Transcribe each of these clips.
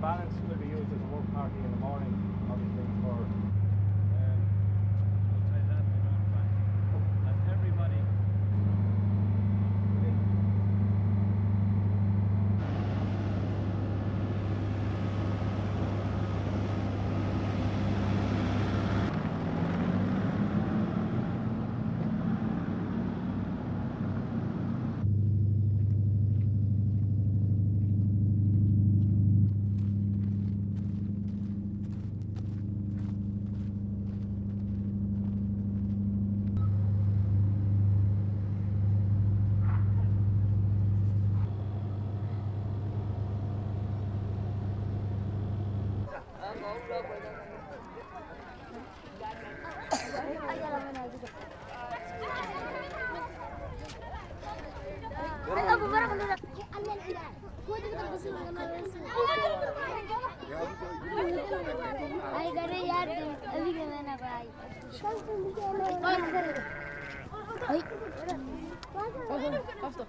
balance be Hey. After.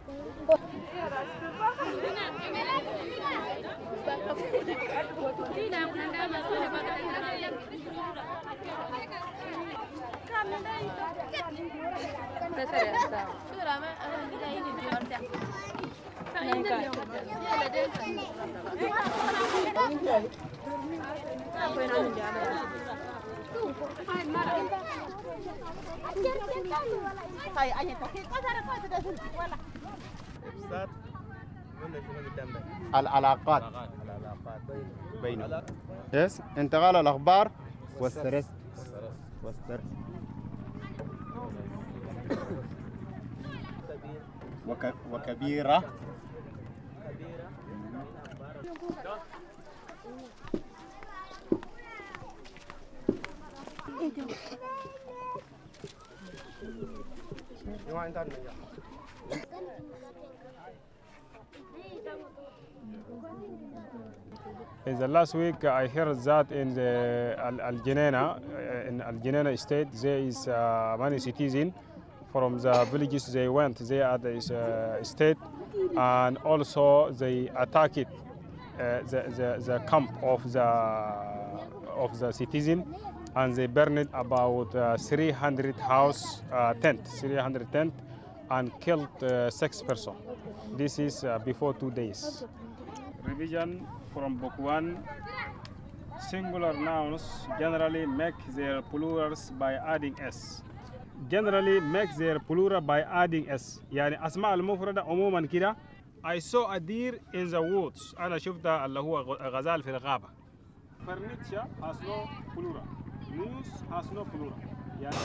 Ustadz العلاقات العلاقات. بينهم يس انتقال الأخبار. والسرس والسرس. وك... وكبيرة. The last week, I heard that in the Al, Al in Al Janena state, there is uh, many citizens from the villages they went there at this uh, state, and also they attacked uh, the, the, the camp of the of the citizen, and they burned about uh, 300 house uh, tent, 300 tent, and killed uh, six person. This is uh, before two days. Revision from book one. Singular nouns generally make their plurals by adding s. Generally make their plural by adding s. يعني أسماء المفردة عموما كده I saw a deer in the woods. أنا شفت اللي هو غ- غزال في الغابة. Furniture has no plural. News has no plural. يعني